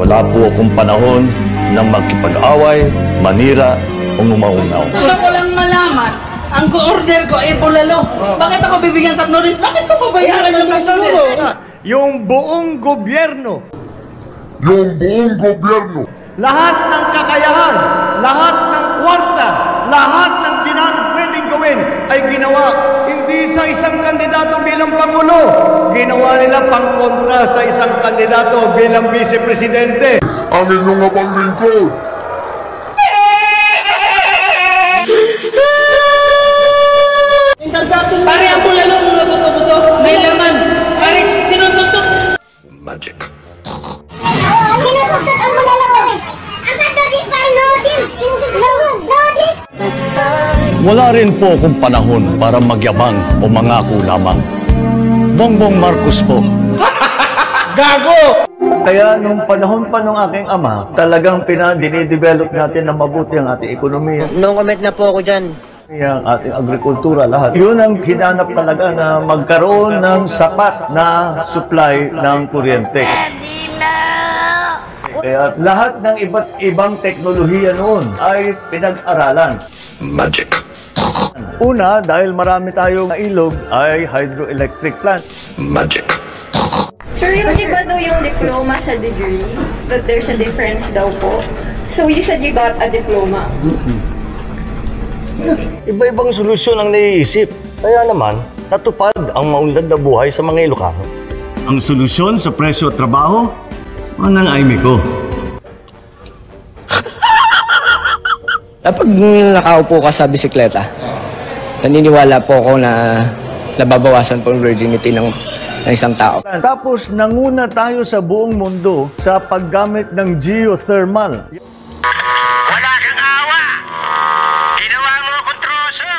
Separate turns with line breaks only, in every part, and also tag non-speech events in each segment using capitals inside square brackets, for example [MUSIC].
Wala po akong panahon ng magkipag-away, manira, o ngumaunaw.
Gusto ko lang malaman, ang order ko ay bulalo. Bakit ako bibigyan tatlo rin? Bakit ko babayaran yung bulalo?
Yung buong gobyerno,
yung buong gobyerno
lahat ng kakayahan, lahat ng kwarta, lahat ng ginagawa pwedeng gawin ay ginawa hindi sa isang kandidato bilang Pangulo. Ginawa nila pangkontra sa isang kandidato bilang Vice Presidente.
ang inyong abang lingkod.
Pare, ang bulalo mga buto-buto, may laman. Pare, sinusuntok.
Sinusunod ang mula naman eh. Ang notice para notice. Sinusunod. Notice.
Wala rin po akong panahon para magyabang o mangako lamang. Bongbong Marcos po. [LAUGHS]
Gago!
Kaya nung panahon pa nung aking ama, talagang pinadinidevelop natin na mabuti ang ating ekonomiya,
No comment na po ako dyan.
ang ating agrikultura, lahat. Yun ang hinanap talaga na magkaroon ng sapat na supply ng kuryente. Kaya lahat ng iba't ibang teknolohiya noon ay pinag-aralan.
Magic.
Una, dahil marami tayong ilog, ay hydroelectric plant.
Magic.
Sir, yung iba daw yung diploma sa degree, that there's a difference daw po. So you said you got a diploma.
Iba-ibang solusyon ang naiisip. Kaya naman, natupad ang maunlad na buhay sa mga Ilocano. Ang solusyon sa presyo at trabaho, ang aimi ko.
Kapag nakaupo ka sa bisikleta, naniniwala po ako na nababawasan po ang virginity ng, ng isang tao.
Tapos nanguna tayo sa buong mundo sa paggamit ng geothermal.
Wala kang awa! Ginawa mo akong troso!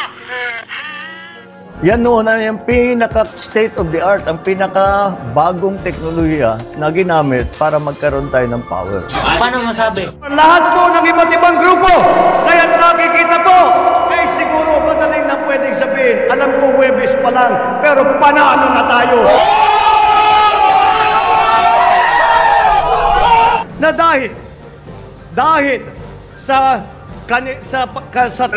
Yan noon ay ang pinaka state of the art, ang pinaka bagong teknolohiya na ginamit para magkaroon tayo ng power.
Paano masabi?
Lahat po ng iba't ibang grupo, kaya nakikita po, ay siguro madaling na pwedeng sabihin, alam ko Webes pa lang, pero panalo na tayo. Na dahil, dahil sa kani, sa, ka, sa,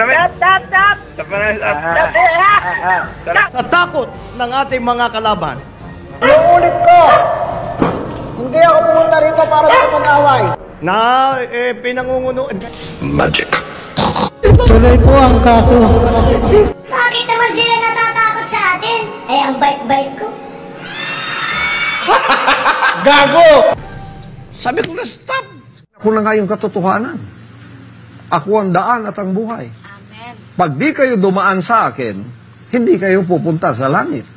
sa takot ng ating mga kalaban,
Uulit ko! Hindi ako pumunta rito para makapag-away.
na eh, pinangunguno,
Magic.
Tuloy po ang kaso.
Bakit naman sila natatakot sa atin? Eh, ang bait-bait ko. [LAUGHS]
gago!
Sabi ko na, stop! Ako na nga yung katotohanan. Ako ang daan at ang buhay. Pag di kayo dumaan sa akin, hindi kayo pupunta sa langit.